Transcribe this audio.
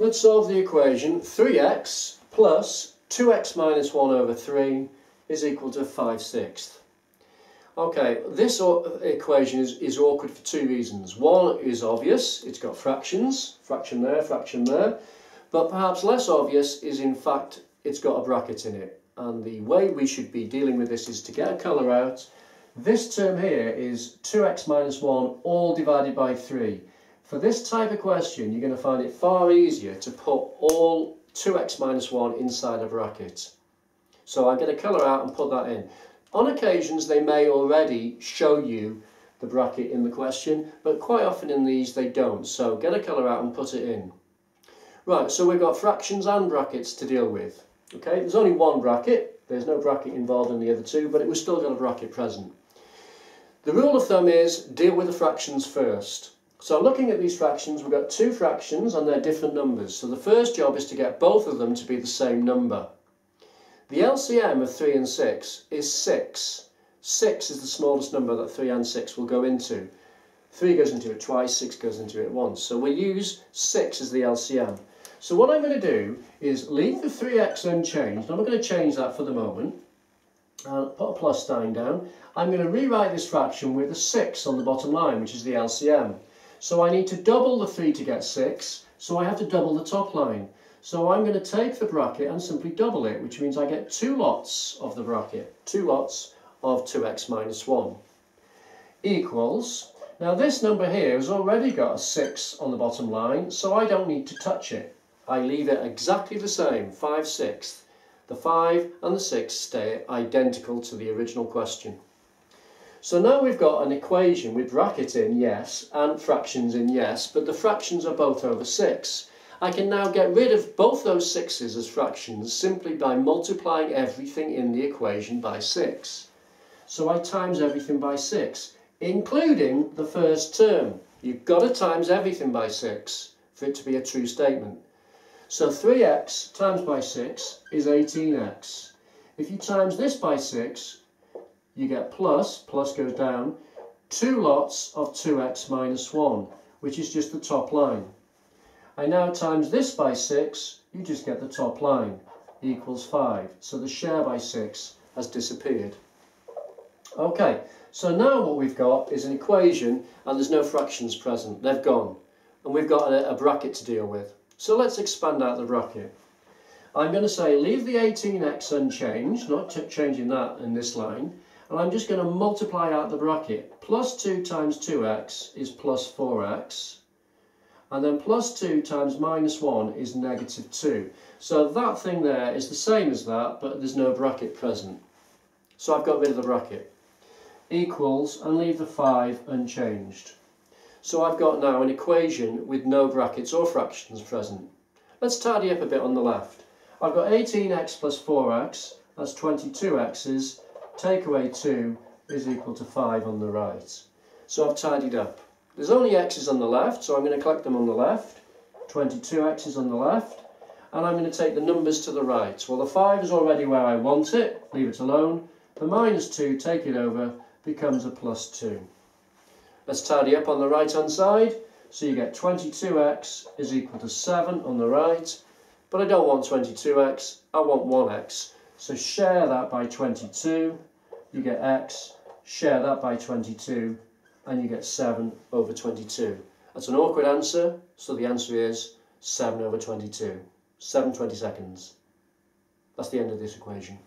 Let's solve the equation 3x plus 2x minus 1 over 3 is equal to 5 sixths. Okay, this equation is, is awkward for two reasons. One is obvious, it's got fractions, fraction there, fraction there, but perhaps less obvious is in fact it's got a bracket in it. And the way we should be dealing with this is to get a colour out. This term here is 2x minus 1 all divided by 3. For this type of question, you're going to find it far easier to put all 2x minus 1 inside a bracket. So I'm going to colour out and put that in. On occasions, they may already show you the bracket in the question, but quite often in these they don't. So get a colour out and put it in. Right, so we've got fractions and brackets to deal with. Okay, there's only one bracket. There's no bracket involved in the other two, but it was still got a bracket present. The rule of thumb is deal with the fractions first. So looking at these fractions, we've got two fractions and they're different numbers. So the first job is to get both of them to be the same number. The LCM of 3 and 6 is 6. 6 is the smallest number that 3 and 6 will go into. 3 goes into it twice, 6 goes into it once. So we'll use 6 as the LCM. So what I'm going to do is leave the 3x unchanged. I'm not going to change that for the moment. I'll put a plus sign down. I'm going to rewrite this fraction with a 6 on the bottom line, which is the LCM. So I need to double the 3 to get 6, so I have to double the top line. So I'm going to take the bracket and simply double it, which means I get two lots of the bracket, two lots of 2x minus 1, equals, now this number here has already got a 6 on the bottom line, so I don't need to touch it. I leave it exactly the same, 5 sixths. The 5 and the 6 stay identical to the original question. So now we've got an equation with bracket in, yes, and fractions in, yes, but the fractions are both over 6. I can now get rid of both those 6's as fractions simply by multiplying everything in the equation by 6. So I times everything by 6, including the first term. You've got to times everything by 6 for it to be a true statement. So 3x times by 6 is 18x. If you times this by 6, you get plus, plus goes down, two lots of 2x minus 1, which is just the top line. I now times this by 6, you just get the top line, equals 5. So the share by 6 has disappeared. Okay, so now what we've got is an equation and there's no fractions present, they've gone. And we've got a, a bracket to deal with. So let's expand out the bracket. I'm going to say leave the 18x unchanged, not changing that in this line, and I'm just going to multiply out the bracket. Plus 2 times 2x is plus 4x. And then plus 2 times minus 1 is negative 2. So that thing there is the same as that, but there's no bracket present. So I've got rid of the bracket. Equals, and leave the 5 unchanged. So I've got now an equation with no brackets or fractions present. Let's tidy up a bit on the left. I've got 18x plus 4x, that's 22x's, take away 2 is equal to 5 on the right. So I've tidied up. There's only x's on the left, so I'm going to collect them on the left. 22x's on the left. And I'm going to take the numbers to the right. Well, the 5 is already where I want it. Leave it alone. The minus 2, take it over, becomes a plus 2. Let's tidy up on the right-hand side. So you get 22x is equal to 7 on the right. But I don't want 22x, I want 1x. So share that by 22 you get x, share that by 22, and you get 7 over 22. That's an awkward answer, so the answer is 7 over 22. 7 20 seconds. That's the end of this equation.